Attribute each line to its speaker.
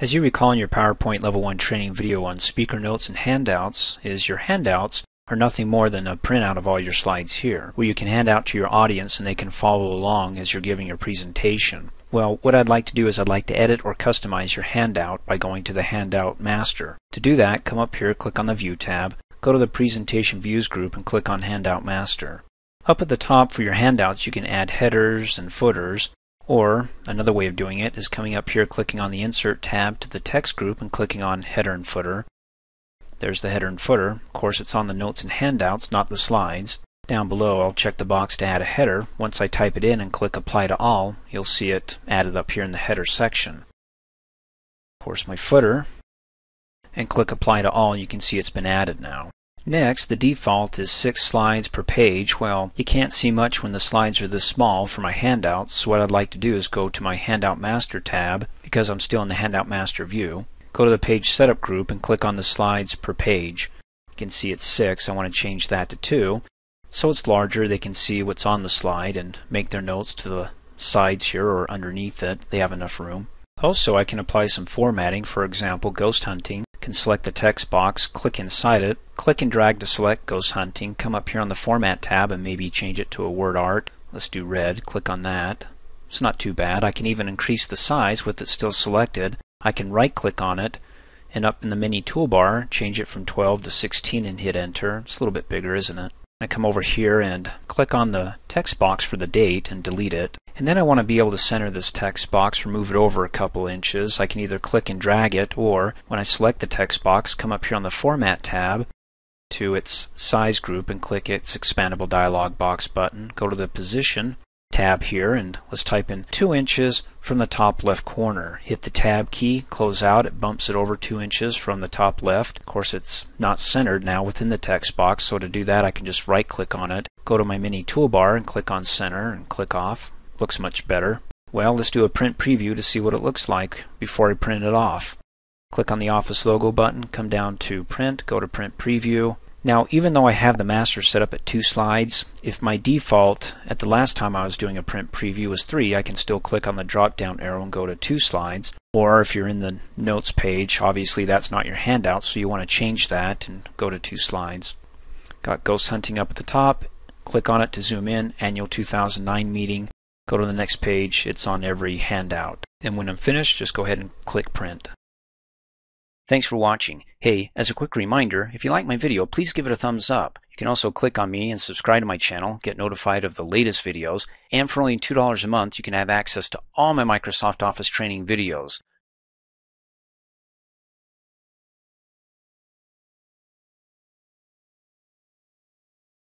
Speaker 1: As you recall in your PowerPoint Level 1 training video on speaker notes and handouts, is your handouts are nothing more than a printout of all your slides here, where you can hand out to your audience and they can follow along as you're giving your presentation. Well, what I'd like to do is I'd like to edit or customize your handout by going to the Handout Master. To do that, come up here, click on the View tab, go to the Presentation Views group and click on Handout Master. Up at the top for your handouts you can add headers and footers, or another way of doing it is coming up here, clicking on the Insert tab to the text group and clicking on Header and Footer. There's the header and footer. Of course, it's on the notes and handouts, not the slides. Down below, I'll check the box to add a header. Once I type it in and click Apply to All, you'll see it added up here in the header section. Of course, my footer, and click Apply to All, you can see it's been added now. Next, the default is six slides per page. Well, you can't see much when the slides are this small for my handouts, so what I'd like to do is go to my Handout Master tab, because I'm still in the Handout Master view. Go to the Page Setup group and click on the slides per page. You can see it's six. I want to change that to two. So it's larger, they can see what's on the slide and make their notes to the sides here or underneath it. They have enough room. Also, I can apply some formatting, for example, ghost hunting. Can select the text box, click inside it, click and drag to select ghost hunting, come up here on the format tab and maybe change it to a word art. Let's do red, click on that. It's not too bad. I can even increase the size with it still selected. I can right click on it and up in the mini toolbar change it from 12 to 16 and hit enter. It's a little bit bigger, isn't it? I come over here and click on the text box for the date and delete it. And then I want to be able to center this text box or move it over a couple inches. I can either click and drag it or when I select the text box, come up here on the Format tab to its size group and click its expandable dialog box button. Go to the position tab here and let's type in 2 inches from the top left corner. Hit the tab key, close out, it bumps it over 2 inches from the top left. Of course it's not centered now within the text box so to do that I can just right click on it, go to my mini toolbar and click on center and click off. Looks much better. Well, let's do a print preview to see what it looks like before I print it off. Click on the Office logo button, come down to Print, go to Print Preview. Now, even though I have the master set up at two slides, if my default at the last time I was doing a print preview was three, I can still click on the drop down arrow and go to two slides. Or if you're in the notes page, obviously that's not your handout, so you want to change that and go to two slides. Got Ghost Hunting up at the top, click on it to zoom in, Annual 2009 meeting, Go to the next page, it's on every handout. And when I'm finished, just go ahead and click print. Thanks for watching. Hey, as a quick reminder, if you like my video, please give it a thumbs up. You can also click on me and subscribe to my channel, get notified of the latest videos, and for only $2 a month, you can have access to all my Microsoft Office training videos.